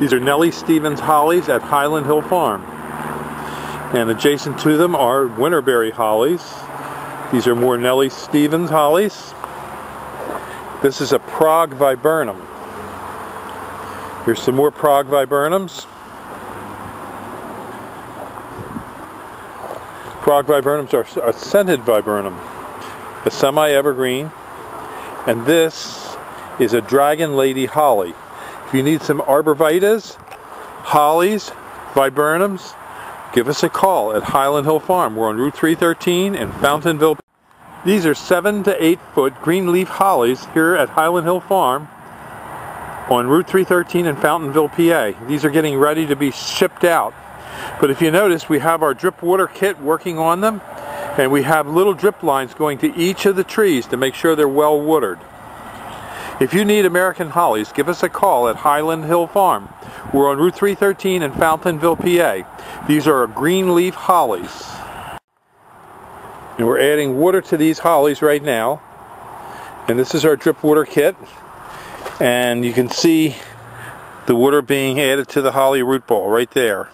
These are Nellie Stevens hollies at Highland Hill Farm. And adjacent to them are Winterberry hollies. These are more Nellie Stevens hollies. This is a Prague viburnum. Here's some more Prague viburnums. Prague viburnums are a scented viburnum, a semi-evergreen, and this is a Dragon Lady holly. If you need some arborvitaes, hollies, viburnums, give us a call at Highland Hill Farm. We're on Route 313 in Fountainville. These are 7 to 8 foot green leaf hollies here at Highland Hill Farm on Route 313 in Fountainville, PA. These are getting ready to be shipped out. But if you notice, we have our drip water kit working on them and we have little drip lines going to each of the trees to make sure they're well watered. If you need American hollies, give us a call at Highland Hill Farm. We're on Route 313 in Fountainville, PA. These are green leaf hollies. And we're adding water to these hollies right now. And this is our drip water kit. And you can see the water being added to the holly root ball right there.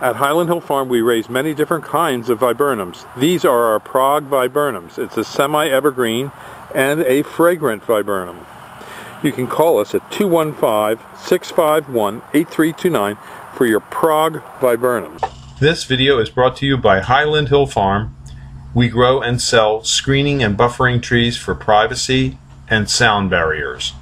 At Highland Hill Farm we raise many different kinds of viburnums. These are our Prague viburnums. It's a semi-evergreen and a fragrant viburnum. You can call us at 215-651-8329 for your Prague viburnums. This video is brought to you by Highland Hill Farm. We grow and sell screening and buffering trees for privacy and sound barriers.